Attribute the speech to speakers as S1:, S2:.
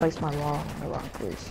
S1: place my wall in the wrong place.